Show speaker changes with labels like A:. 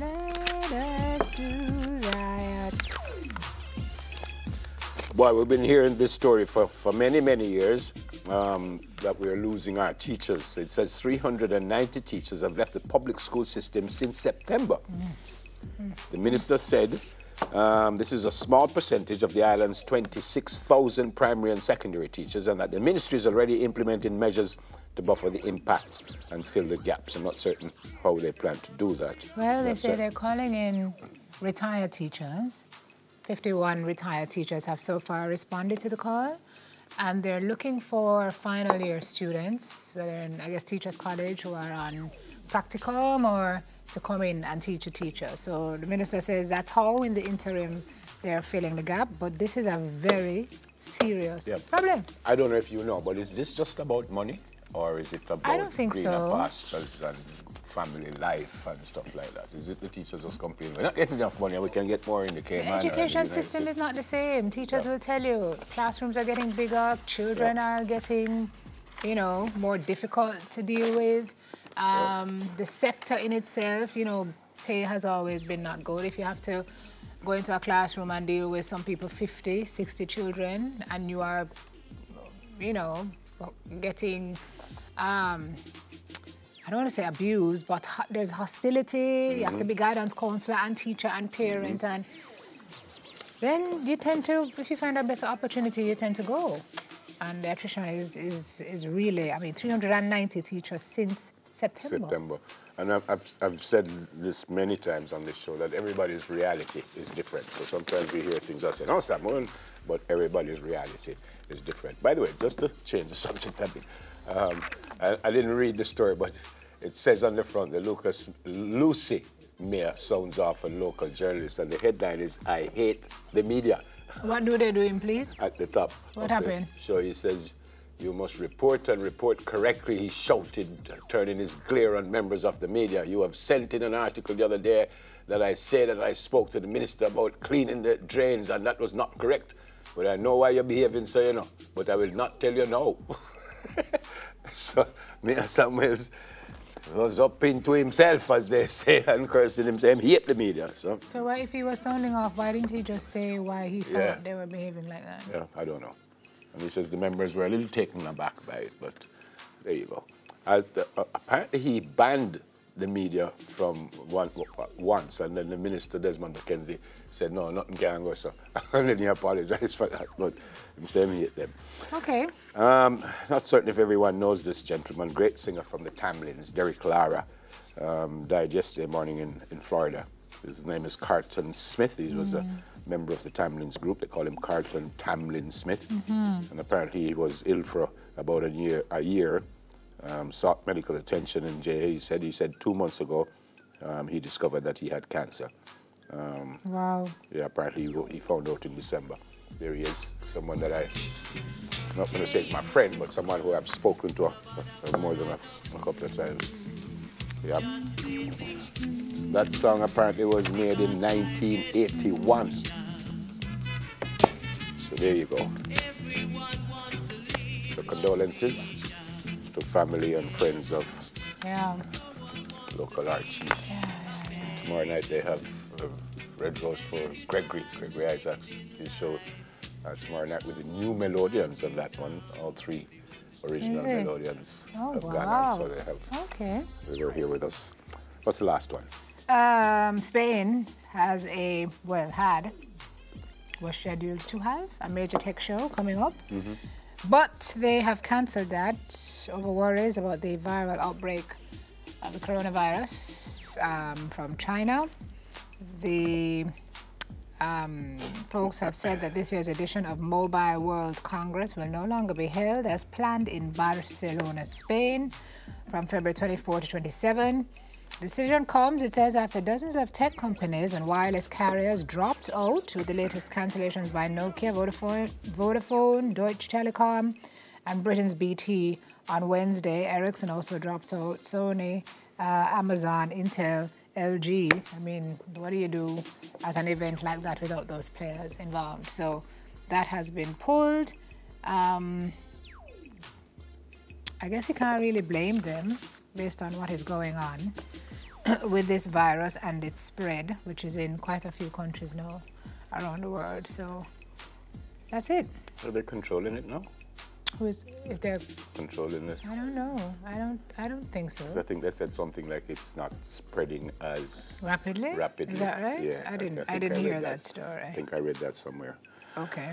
A: Let us do.
B: Boy, we've been hearing this story for, for many, many years um, that we're losing our teachers. It says 390 teachers have left the public school system since September. The minister said um, this is a small percentage of the island's 26,000 primary and secondary teachers, and that the ministry is already implementing measures to buffer the impact and fill the gaps. I'm not certain how they plan to do that.
A: Well, they say
B: it.
A: they're calling in retired teachers. 51 retired teachers have so far responded to the call. And they're looking for final year students, whether in, I guess, Teachers College who are on practicum or to come in and teach a teacher. So the minister says that's how, in the interim, they're filling the gap. But this is a very serious
B: Yeah.
A: problem.
B: I don't know if you know, but is this just about money, or is it about
A: don't think
B: greener
A: so.
B: pastures and family life and stuff like that? Is it the teachers just complaining? We're not getting enough money, and we can get more in the Cayman.
A: The
B: the
A: education
B: United
A: system
B: States.
A: is not the same. Teachers
B: Yeah.
A: will tell you classrooms are getting bigger, children
B: Yeah.
A: are getting, you know, more difficult to deal with. Um, The sector in itself, you know, pay has always been not good. If you have to go into a classroom and deal with some people 50, 60 children, and you are, you know, getting, um, I don't want to say abused, but there's hostility. You have to be guidance counselor and teacher and parent, and then you tend to, if you find a better opportunity, you tend to go. And the attrition is, is, is really, I mean, 390 teachers since September.
B: September. And I've, I've, I've said this many times on this show that everybody's reality is different. So sometimes we hear things that say, no, Samuel, but everybody's reality is different. By the way, just to change the subject a bit, um, I, I didn't read the story, but it says on the front that Lucas, Lucea Mayor sounds off a local journalist, and the headline is, I hate the media
A: What do they doing, please?
B: at the top.
A: What
B: the
A: happened?
B: show. He says, You must report and report correctly, he shouted, turning his glare on members of the media. You have sent in an article the other day that I said that I spoke to the minister about cleaning the drains, and that was not correct. But I know why you're behaving so, you know. But I will not tell you no. so, me and Samuels was up into himself, as they say, and cursing himself. He hate the media. So,
A: So what if he was sounding off, why didn't he just say why he thought
B: Yeah.
A: they were behaving like that?
B: Yeah, I don't know. And he says the members were a little taken aback by it, but there you go. Uh, the- uh, apparently, he banned the media from one, once, and then the minister Desmond McKenzie said, "No, nothing can go." So, and then he apologized for that. But I'm saying he hate them.
A: Okay.
B: Um, not certain if everyone knows this gentleman, great singer from the Tamlins, Derek Lara, um, died yesterday morning in, in Florida. His name is Carlton Smith. He was a member of the Tamlins group. They call him Carlton Tamlin Smith. And apparently he was ill for about a year, a year um, sought medical attention in jail. He said, he said two months ago um, he discovered that he had cancer. Um,
A: Wow.
B: yeah, apparently he, he found out in December. There he is, someone that I, I'm not going to say is my friend, but someone who I've spoken to uh, more than a, a couple of times. Yep. That song apparently was made in 1981. There you go. The condolences to family and friends of
A: Yeah.
B: local artists. Tomorrow night they have uh, Red Rose for Gregory, Gregory Isaacs, his show uh, tomorrow night with the new melodians on that one, all three original melodians
A: Oh,
B: gone
A: wow.
B: on, so they have
A: Okay.
B: they were here with us. What's the last one?
A: Um, Spain has a, well, had, was scheduled to have a major tech show coming up. But they have cancelled that over worries about the viral outbreak of the coronavirus um, from China. The um, folks have said that this year's edition of Mobile World Congress will no longer be held as planned in Barcelona, Spain, from February 24 to 27. Decision comes, it says, after dozens of tech companies and wireless carriers dropped out with the latest cancellations by Nokia, Vodafone, Vodafone Deutsche Telekom, and Britain's BT on Wednesday. Ericsson also dropped out, Sony, uh, Amazon, Intel, LG. I mean, what do you do at an event like that without those players involved? So that has been pulled. Um, I guess you can't really blame them based on what is going on. with this virus and its spread, which is in quite a few countries now around the world. So that's it.
B: Are they controlling it now?
A: Who is if they're
B: Controlling it?
A: I don't know. I don't I don't think so.
B: I think they said something like it's not spreading as
A: Rapidly?
B: rapidly.
A: Is that right?
B: Yeah,
A: I didn't I,
B: think
A: didn't
B: read
A: hear that story.
B: I think I read that somewhere.
A: Okay.